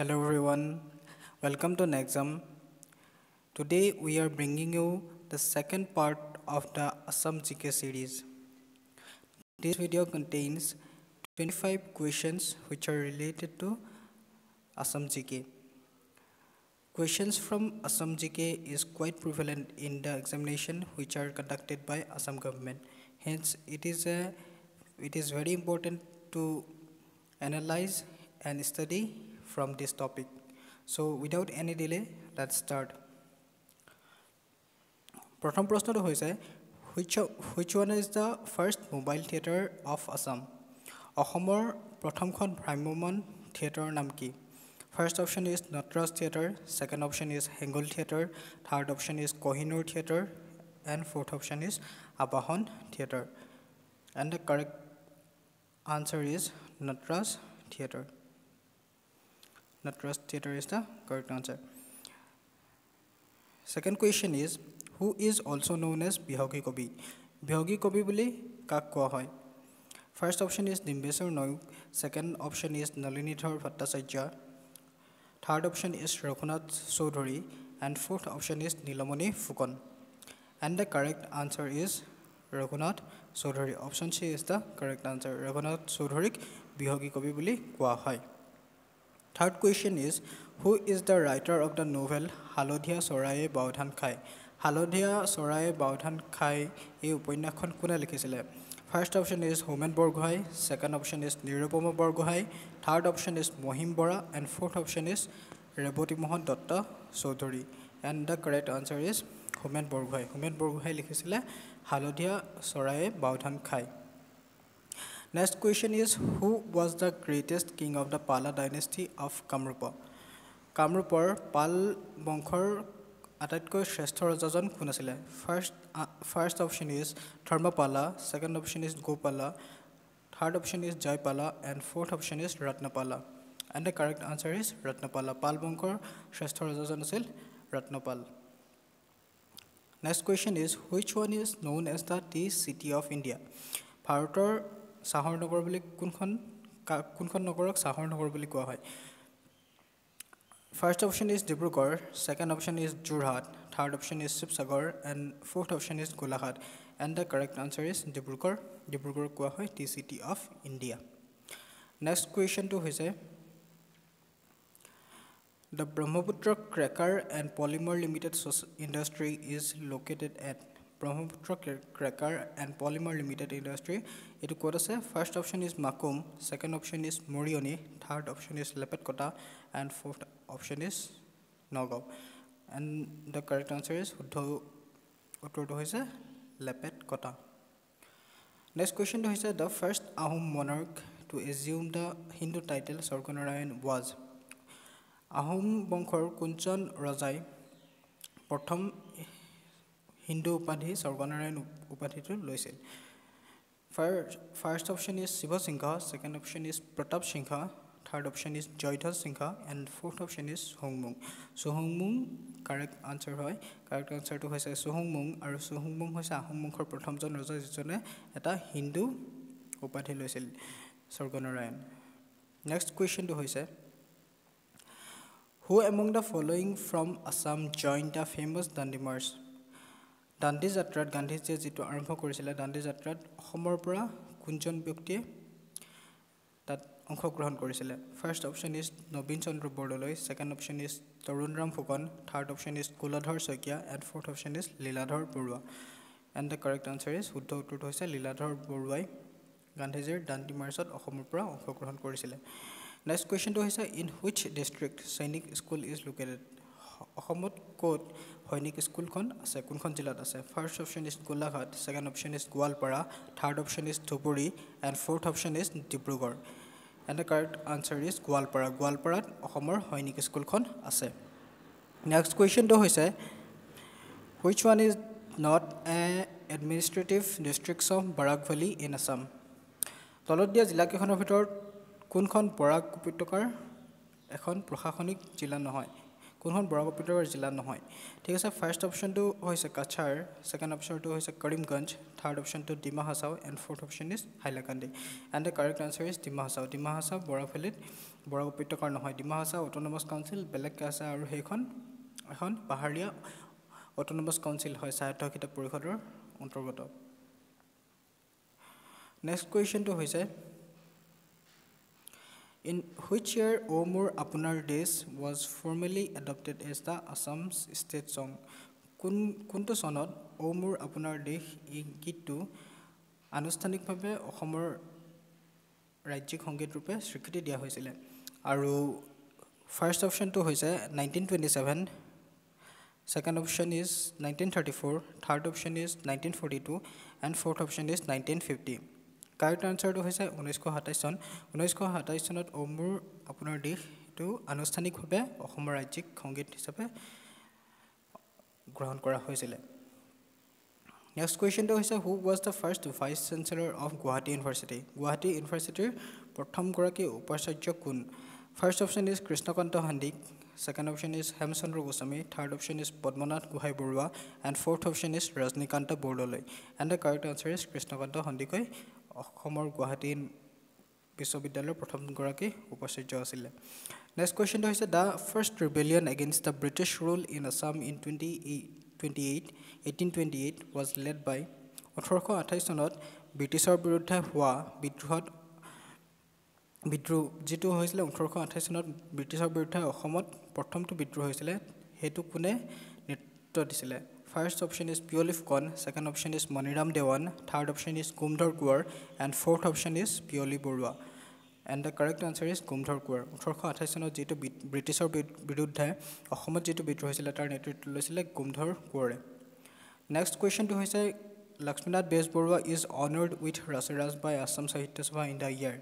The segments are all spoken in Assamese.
Hello everyone, welcome to Nexam. Today we are bringing you the second part of the Assam GK series. This video contains 25 questions which are related to Assam GK. Questions from Assam GK is quite prevalent in the examination which are conducted by Assam government. Hence, it is a it is very important to analyze and study from this topic. So, without any delay, let's start. প্ৰথম প্ৰশ্নটো হৈছে which which one is the first mobile theatre of Assam অসমৰ প্ৰথমখন ভ্ৰাম্যমান থিয়েটাৰৰ নাম কি first option is Natraj theatre second option is Hengul theatre third option is Kohinoor theatre and fourth option is Abahan theatre and the correct answer is Natraj theatre Natraj theatre is the correct answer second question is who is also' known as Bihagi Kobi বিহগী কবি বুলি কাক কোৱা হয়? First option is Dimbeswar Neog second option is Nalinidhar Bhattacharya third option is Raghunath Choudhury and fourth option is Nilmoni Phukan and the correct answer is Raghunath Choudhury option C is the correct answer Raghunath চৌধুৰীক বিহগী কবি বুলি কোৱা হয়। Third question is who is the writer of the novel Halodhia Choraye Baodhan খায় হালধীয়া চৰায়ে বাওধান খায় এই উপন্যাসখন কোনে লিখিছিলে? First option is Homen Borgohain second option is Nirupam Borgohain third option is Mahim Bora and fourth option is Rebatimohan Dutta Choudhury and the correct answer is Homen Borgohain Homen Borgohain লিখিছিলে হালধীয়া চৰায়ে বাওধান খায় next question is who was the greatest king of the Pala dynasty of Kamrup কামৰূপৰ পাল বংশৰ আটাইতকৈ শ্ৰেষ্ঠ ৰজাজন কোন আছিলে? First first option is Dharmapala second option is Gopala third option is Jayapala and fourth option is Ratnapala and the correct answer is Ratnapala Pal বংশৰ শ্ৰেষ্ঠ ৰজাজন আছিল Ratnapal next question is which one is known as the tea city of India ভাৰতৰ চাহৰ নগৰ বুলি কোনখন কোনখন নগৰক চাহৰ নগৰ বুলি কোৱা হয়? First option is Dibrugarh second option is Jorhat third option is Sivasagar and fourth option is Golaghat and the correct answer is Dibrugarh ডিব্ৰুগড়ক কোৱা হয় tea city of India next কুৱেশ্যনটো হৈছে the Brahmaputra cracker and polymer limited industry is located at Brahmaputra cracker and polymer limited industry এইটো ক'ত আছে first option is Makum second option is Moriani third option is Lepetkata and fourth option is Nagaon and the correct answer is শুদ্ধ উত্তৰটো হৈছে লেপেটকটা নেক্সট কুৱেশ্যনটো হৈছে the first Ahom monarch two assume the Hindu title Swarganarayan was Ahom বংশৰ কোনজন ৰজাই প্ৰথম হিন্দু উপাধি স্বৰ্গনাৰায়ণ উপাধিটো লৈছিল। First first option is Siva Singha second option is Pratap Singh third option is Jayadhwaj Singh and fourth option is চুহুংমুং চুহুংমুং correct answer হয়। কাৰেক্ট আনচাৰটো হৈছে চুহুংমুং আৰু চুহুংমুং হৈছে আহোম বংশৰ প্ৰথমজন ৰজা যিজনে এটা হিন্দু উপাধি লৈছিল স্বৰ্গনাৰায়ণ। নেক্সট কুৱেশ্যনটো হৈছে who among the following from Assam join the famous Dandi march Dandi যাত্ৰাত গান্ধীজীয়ে যিটো আৰম্ভ কৰিছিলে দাণ্ডি যাত্ৰাত অসমৰ পৰা কোনজন ব্যক্তিয়ে তাত অংশগ্ৰহণ কৰিছিলে। First option is Nabin Chandra Bordoloi second option is Tarunram Phukan third option is Kuladhar Saikia and fourth option is Liladhar Barua. And the correct answer is শুদ্ধ উত্তৰটো হৈছে লীলাধৰ বৰুৱাই গান্ধীজীৰ দাণ্ডি মাৰ্চত অসমৰ পৰা অংশগ্ৰহণ কৰিছিলে। নেক্সট কুৱেশ্যনটো হৈছে in which district Sainik school is located অসমত ক'ত সৈনিক স্কুলখন? আছে। কোনখন জিলাত আছে? First option is Golaghat second option is Goalpara third option is Dhubri and fourth option is Dibrugarh. And the correct answer is Goalpara. গোৱালপাৰাত অসমৰ সৈনিক স্কুলখন? আছে। নেক্সট কুৱেশ্যনটো হৈছে which one is not a administrative districts of Barak valley in Assam তলত দিয়া জিলাকেইখনৰ ভিতৰত কোনখন বৰাক উপত্যকাৰ? এখন প্ৰশাসনিক জিলা নহয়। কোনখন বৰাক উপত্যকাৰ জিলা নহয়। ঠিক আছে ফাৰ্ষ্ট অপশ্যনটো হৈছে কাছাৰ ছেকেণ্ড অপশ্যনটো হৈছে কৰিমগঞ্জ থাৰ্ড অপশ্যনটো Dima Hasao and fourth option is Hailakandi. And the correct answer is Dima Hasao. Dima Hasao Barak উপত্যকাৰ নহয়। ডিমা হাছাও অট'নমাছ কাউঞ্চিল বেলেগকৈ আছে আৰু সেইখন এখন পাহাৰীয়া অট'নমাছ কাউঞ্চিল হয় স্বায়ত্তশাসিত পৰিষদৰ অন্তৰ্গত। নেক্সট কুৱেশ্যনটো হৈছে in which year O' Mor Aponar Desh was formally adopted as the Assam's state song কোন কোনটো চনত অ' মোৰ আপোনাৰ দেশ এই গীতটো আনুষ্ঠানিকভাৱে অসমৰ ৰাজ্যিক সংগীত ৰূপে স্বীকৃতি দিয়া হৈছিলে আৰু ফাৰ্ষ্ট অপশ্যনটো হৈছে nineteen twenty seven second option is nineteen thirty four third option is nineteen forty two and fourth option is nineteen fifty correct আনচাৰটো হৈছে ঊনৈছশ সাতাইছ চন। ঊনৈছশ সাতাইছ চনত অমুৰ আপোনাৰ দেশ এইটো আনুষ্ঠানিকভাৱে অসমৰ ৰাজ্যিক সংগীত হিচাপে গ্ৰহণ কৰা হৈছিলে। নেক্সট কুৱেশ্যনটো হৈছে who was the first vice chancellor of Guwahati university Guwahati ইউনিভাৰ্চিটিৰ প্ৰথমগৰাকী উপাচাৰ্য কোন? First option is Krishnakanta Sandiki second option is Hemchandra Goswami third option is Padmanath Gohain Baruah and fourth option is Rajanikanta Bordoloi. And the correct answer is Krishnakanta Sandikai অসমৰ গুৱাহাটী বিশ্ববিদ্যালয়ৰ প্ৰথমগৰাকী উপাচাৰ্য আছিলে। নেক্সট কুৱেশ্যনটো হৈছে the first rebellion against the British rule in Assam in twenty eight twenty eight eighteen twenty eight was led by ওঠৰশ আঠাইছ চনত ব্ৰিটিছৰ বিৰুদ্ধে হোৱা বিদ্ৰোহত বিদ্ৰোহ যিটো হৈছিলে ওঠৰশ আঠাইছ চনত ব্ৰিটিছৰ বিৰুদ্ধে অসমত প্ৰথমটো বিদ্ৰোহ হৈছিলে সেইটো কোনে নেতৃত্ব দিছিলে? First option is Piyali Phukan second option is Maniram Dewan third option is Gomdhar Konwar and fourth option is Piyali Barua and the correct answer is Gomdhar Konwar ওঠৰশ আঠাইছ চনত যিটো ব্ৰিটিছৰ বিৰুদ্ধে অসমত যিটো বিদ্ৰোহ হৈছিলে তাৰ নেতৃত্ব লৈছিলে কুমধৰ কোঁৱৰে নেক্সট কুৱেশ্যনটো হৈছে Lakshminath Bezbaroa is honoured with Rasaraj by Assam Sahitya Sabha in the year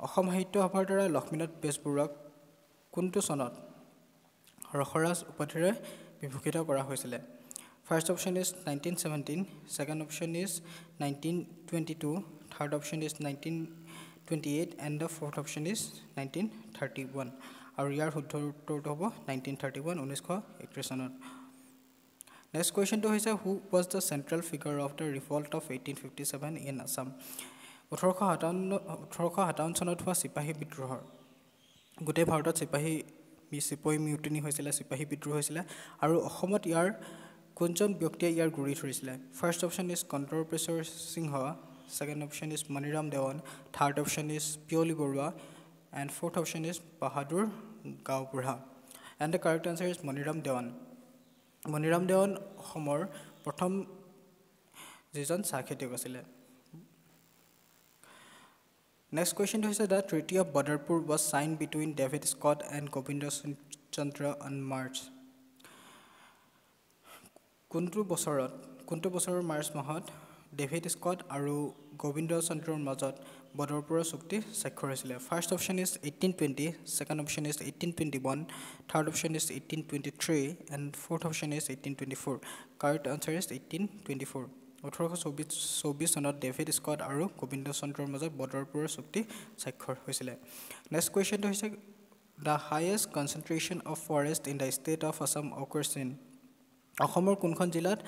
Assam সাহিত্য সভাৰ দ্বাৰা লক্ষ্মীনাথ বেজবৰুৱাক কোনটো চনত ৰসৰাজ উপাধিৰে বিভূষিত কৰা হৈছিলে? First option is nineteen seventeen second option is nineteen twenty two third option is nineteen twenty eight and fourth option is nineteen thirty one আৰু ইয়াৰ শুদ্ধ উত্তৰটো হ'ব নাইনটিন থাৰ্টি ওৱান ঊনৈছশ একত্ৰিছ চনত নেক্সট কুৱেশ্যনটো হৈছে who was the central figure of the revolt of eighteen fifty seven in Assam ওঠৰশ সাতাৱন্ন ওঠৰশ সাতাৱন্ন চনত হোৱা চিপাহী বিদ্ৰোহৰ। গোটেই ভাৰতত চিপাহী চিপাহী মিউটিনি হৈছিলে চিপাহী বিদ্ৰোহ হৈছিলে। আৰু অসমত ইয়াৰ কোনজন ব্যক্তিয়ে ইয়াৰ গুৰি ধৰিছিলে? First option is Kandarpeswar Singha second option is Maniram Dewan third option is Piyali Barua and fourth option is Bahadur Gaonbura and the correct answer is Maniram Dewan Maniram Dewan অসমৰ প্ৰথম যিজন চাহ খেতিয়ক আছিলে। নেক্সট কুৱেশ্যনটো হৈছে the treaty of Badarpur was sign between David Scott and Gobinda Chandra on March কোনটো বছৰত কোনটো বছৰৰ মাৰ্চ মাহত ডেভিড স্কট আৰু গোবিন্দ চন্দ্ৰৰ মাজত বদৰপুৰৰ চুক্তি স্বাক্ষৰ হৈছিলে? First option is eighteen twenty second option is eighteen twenty one third option is eighteen twenty three and fourth option is eighteen twenty four correct answer is eighteen twenty four ওঠৰশ চৌবিছ চৌবিছ চনত ডেভিড স্কট আৰু গোবিন্দ চন্দ্ৰৰ মাজত বদৰপুৰৰ চুক্তি স্বাক্ষৰ হৈছিলে। নেক্সট কুৱেশ্যনটো হৈছে the highest concentration of forest in the state of Assam occurs in অসমৰ কোনখন জিলাত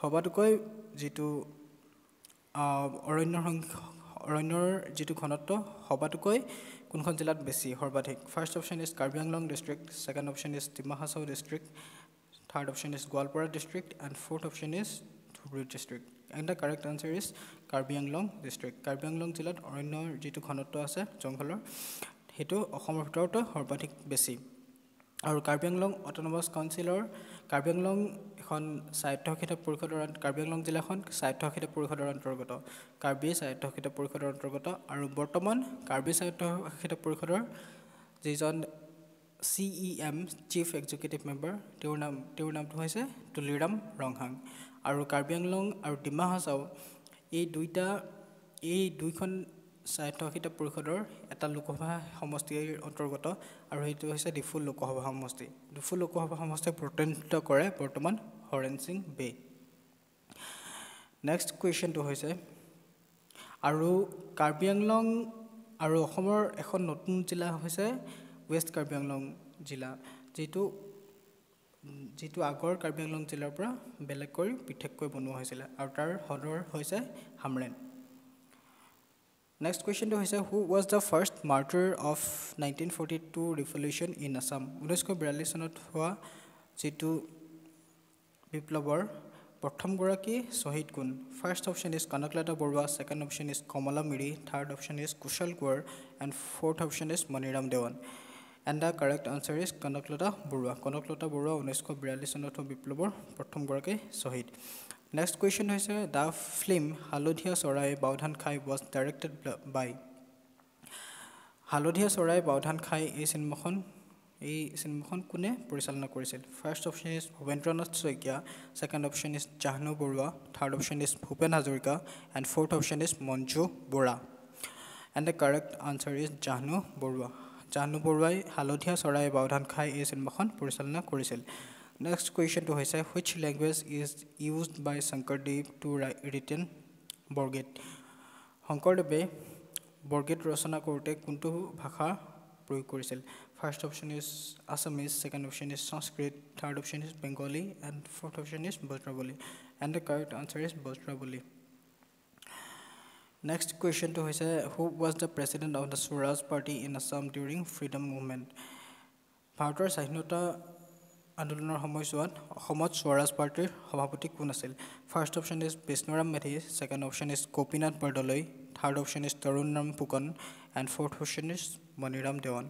সবাতোকৈ যিটো অৰণ্যৰ সংখ্যা অৰণ্যৰ যিটো ঘনত্ব সবাতোকৈ কোনখন জিলাত বেছি? সৰ্বাধিক। First option is Karbi Anglong district second option is Dima Hasao district third option is Goalpara district and fourth option is Dhubri district and the correct answer is Karbi Anglong district Karbi Anglong জিলাত অৰণ্যৰ যিটো ঘনত্ব আছে জংঘলৰ সেইটো অসমৰ ভিতৰতে সৰ্বাধিক বেছি। আৰু কাৰ্বি আংলং অট'নমাছ কাউঞ্চিলৰ কাৰ্বি আংলং এখন স্বায়ত্তশাসিত পৰিষদৰ কাৰ্বি আংলং জিলাখন স্বায়ত্তশাসিত পৰিষদৰ অন্তৰ্গত। কাৰ্বি স্বায়ত্তশাসিত পৰিষদৰ অন্তৰ্গত আৰু বৰ্তমান কাৰ্বি স্বায়ত্তশাসিত পৰিষদৰ যিজন C E M chief executive member তেওঁৰ নাম তেওঁৰ নামটো হৈছে তুলিৰাম ৰংহাং। আৰু কাৰ্বি আংলং আৰু ডিমা হাছাও এই দুইটা এই দুইখন স্বায়ত্তশাসিত পৰিষদৰ এটা লোকসভা সমষ্টিৰ অন্তৰ্গত আৰু সেইটো হৈছে ডিফু লোকসভা সমষ্টি। ডিফু লোকসভা সমষ্টিয়ে প্ৰতিনিধিত্ব কৰে বৰ্তমান হৰেণ সিং বে নেক্সট কুৱেশ্যনটো হৈছে আৰু কাৰ্বি আংলং আৰু অসমৰ এখন নতুন জিলা হৈছে ৱেষ্ট কাৰ্বি আংলং জিলা। যিটো যিটো আগৰ কাৰ্বি আংলং জিলাৰ পৰা বেলেগকৈ পৃথককৈ বনোৱা হৈছিলে আৰু তাৰ সদৰ হৈছে হামৰেণ নেক্সট কুৱেশ্যনটো হৈছে who was the first martyr of nineteen forty two revolution in Assam ঊনৈছশ বিৰাল্লিছ চনত হোৱা যিটো বিপ্লৱৰ প্ৰথমগৰাকী শ্বহীদ কোন? First option is Kanaklata Barua second option is Kamala Miri third option is Kushal Konwar and fourth option is Maniram Dewan and the correct answer is Kanaklata Barua Kanaklata Barua ঊনৈছশ বিৰাল্লিছ চনত হোৱা বিপ্লৱৰ প্ৰথমগৰাকী শ্বহীদ। নেক্সট কুৱেশ্যন হৈছে দ্য ফিল্ম হালধীয়া চৰাই বাওধান খাই ৱাজ ডাইৰেক্টেড বাই হালধীয়া চৰাই বাওধান খাই এই চিনেমাখন এই চিনেমাখন কোনে পৰিচালনা কৰিছিল? First option is Bhabendranath Saikia second option is Jahnu Barua third option is Bhupen Hazarika and fourth option is Manju Bora. And the correct answer is Jahnu Barua. Jahnu বৰুৱাই হালধীয়া চৰাই বাওধান খাই এই চিনেমাখন পৰিচালনা কৰিছিল। নেক্সট কুৱেশ্যনটো হৈছে which language is used by Sankardev to written Borgeet শংকৰদেৱে বৰগীত ৰচনা কৰোঁতে কোনটো ভাষা প্ৰয়োগ কৰিছিল? First option is Assamese second option is Sanskrit third option is Bengali and fourth option is Brajavali and the correct answer is Brajavali next কুৱেশ্যনটো হৈছে who was the president of the Swaraj party in Assam during freedom movement ভাৰতৰ স্বাধীনতা আন্দোলনৰ সময়ছোৱাত অসমত স্বৰাজ পাৰ্টীৰ সভাপতি কোন আছিল? First option is Bishnuram Medhi second option is Gopinath Bordoloi third option is Tarunram Phukan and fourth option is Maniram Dewan.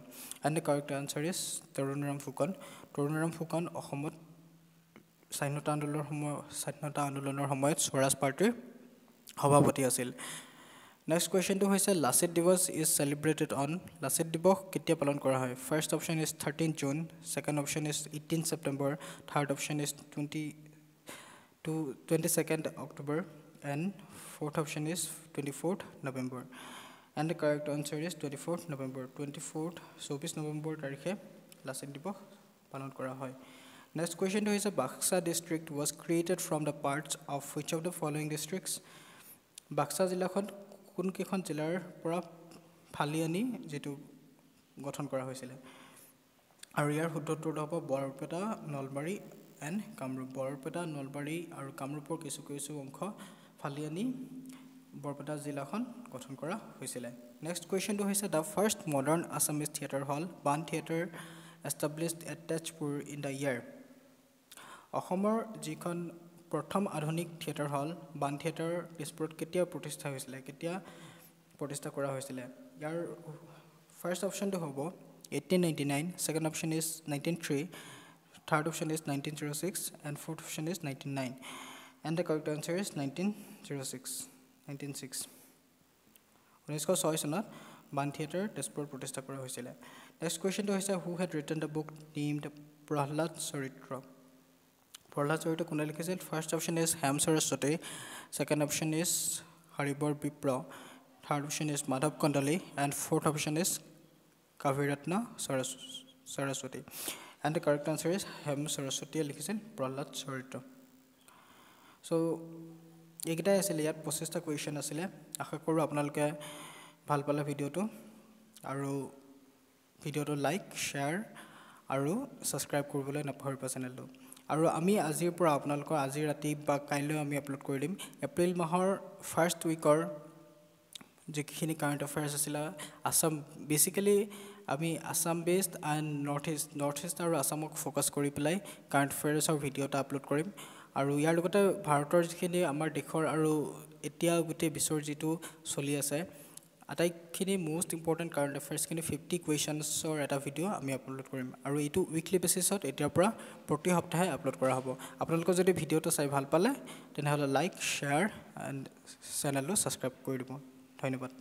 And the correct answer is Tarunram Phukan. Tarunram Phukan অসমত স্বাধীনতা আন্দোলনৰ সময় স্বাধীনতা আন্দোলনৰ সময়ত স্বৰাজ পাৰ্টীৰ সভাপতি আছিল। নেক্সট কুৱেশ্যনটো হৈছে লাচিত দিৱস ইজ চেলিব্ৰেটেড অন লাচিত দিৱস কেতিয়া পালন কৰা হয়? First option is thirteen June second option is eighteen September third option is twenty two twenty second October and fourth option is twenty fourth November and the correct answer is twenty fourth November twenty fourth চৌবিছ নৱেম্বৰ তাৰিখে লাচিত দিৱস পালন কৰা হয়। নেক্সট কুৱেশ্যনটো হৈছে Baksa district was created from the parts of which of the following districts Baksa জিলাখন কোনকেইখন জিলাৰ পৰা ফালি আনি যিটো গঠন কৰা হৈছিলে। আৰু ইয়াৰ শুদ্ধ উত্তৰটো হ'ব বৰপেটা নলবাৰী এণ্ড কামৰূপ। বৰপেটা নলবাৰী আৰু কামৰূপৰ কিছু কিছু অংশ ফালি আনি বৰপেটা জিলাখন গঠন কৰা হৈছিলে। নেক্সট কুৱেশ্যনটো হৈছে the first modern Assamese theatre hall Baan theatre established at Tezpur in the year অসমৰ যিখন প্ৰথম আধুনিক থিয়েটাৰ হল বান থিয়েটাৰ তেজপুৰত কেতিয়া প্ৰতিষ্ঠা হৈছিলে কেতিয়া প্ৰতিষ্ঠা কৰা হৈছিলে? ইয়াৰ ফাৰ্ষ্ট অপশ্যনটো হ'ব eighteen ninety nine second option is nineteen three third option is nineteen zero' six and fourth option is nineteen nine and the correct answer is nineteen zero' six nineteen six ঊনৈছশ ছয় চনত বান থিয়েটাৰ তেজপুৰত প্ৰতিষ্ঠা কৰা হৈছিলে। নেক্সট কুৱেশ্যনটো হৈছে who had written the book named Prahlad Charitra Prahlad Charitra কোনে লিখিছিল? First option is Hem Saraswati second option is Haribar Bipra third option is Madhav Kandali and fourth option is Kaviratna Saras Saraswati and the correct answer is Hem সৰস্বতীয়ে লিখিছিল প্ৰহ্লাদ চৰিত্ৰ। চ' এইকেইটাই আছিলে ইয়াত পঁচিছটা কুৱেশ্যন আছিলে। আশা কৰোঁ আপোনালোকে ভাল পালে ভিডিঅ'টো। আৰু ভিডিঅ'টো লাইক শ্বেয়াৰ আৰু ছাবস্ক্ৰাইব কৰিবলৈ নাপাহৰিব চেনেলটো। আৰু আমি আজিৰ পৰা আপোনালোকৰ আজি ৰাতি বা কাইলৈ আমি আপলোড কৰি দিম। এপ্ৰিল মাহৰ ফাৰ্ষ্ট উইকৰ যিখিনি কাৰেণ্ট এফেয়াৰ্ছ আছিলে আছাম বেচিকেলি আমি Assam based and north east north east আৰু আছামক ফ'কাছ কৰি পেলাই কাৰেণ্ট এফেয়াৰ্ছৰ ভিডিঅ' এটা আপলোড কৰিম। আৰু ইয়াৰ লগতে ভাৰতৰ যিখিনি আমাৰ দেশৰ আৰু এতিয়া গোটেই বিশ্বৰ যিটো চলি আছে আটাইখিনি মষ্ট ইম্পৰ্টেণ্ট কাৰেণ্ট এফেয়াৰ্ছখিনি ফিফটি কুৱেশ্যনছৰ এটা ভিডিঅ' আমি আপলোড কৰিম। আৰু এইটো উইকলি বেচিছত এতিয়াৰ পৰা প্ৰতি সপ্তাহে আপলোড কৰা হ'ব। আপোনালোকৰ যদি ভিডিঅ'টো চাই ভাল পালে তেনেহ'লে লাইক শ্বেয়াৰ এণ্ড চেনেলটো ছাবস্ক্ৰাইব কৰি দিব। ধন্যবাদ।